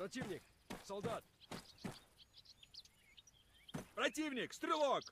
Противник! Солдат! Противник! Стрелок!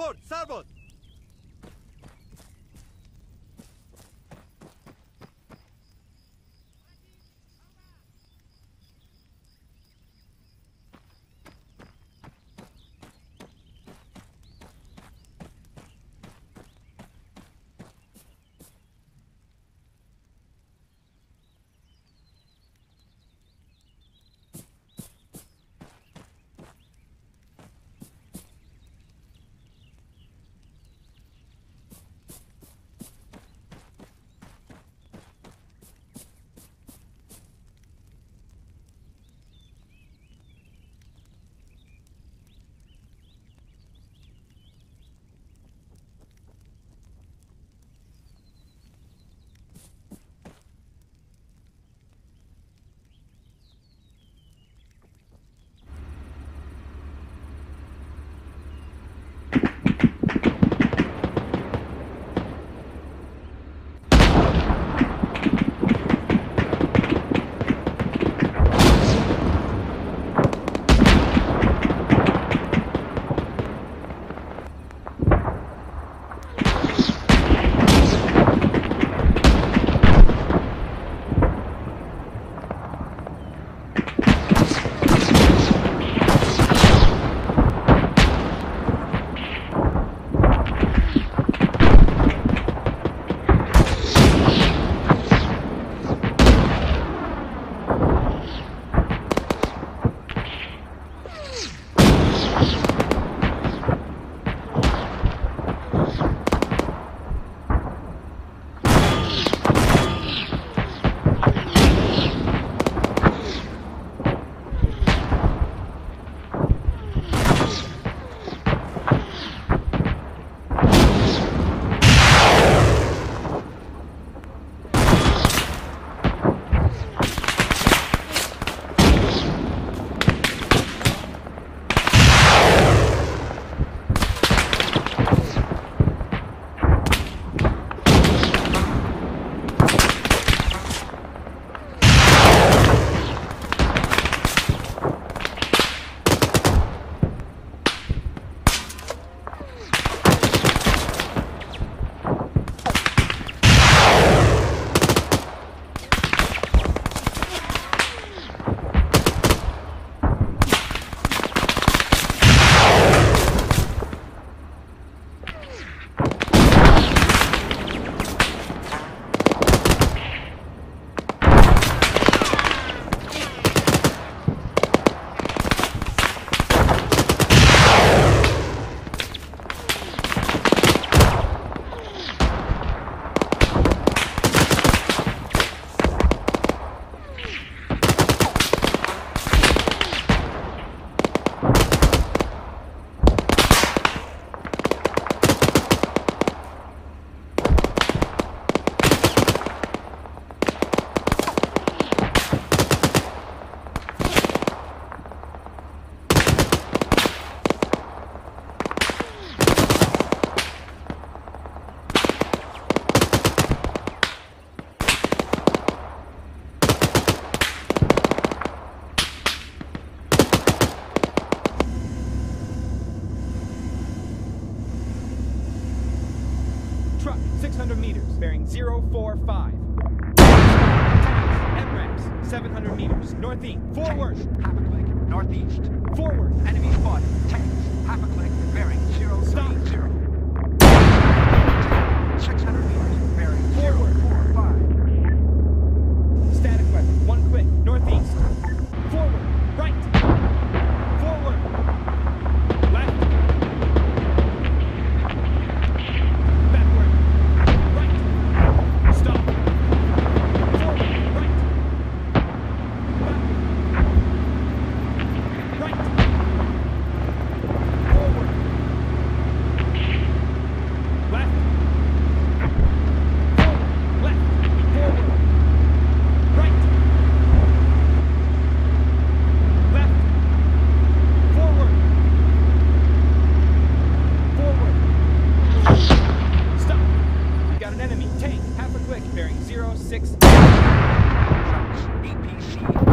Mejor, Sarbot! Gracias. Truck 600 meters, bearing 045. MRAPs 700 meters, northeast. Forward. Tanks, half a click, northeast. Forward. Enemy spotted. Tanks, half a click, bearing 030. 600 meters. 006 BPC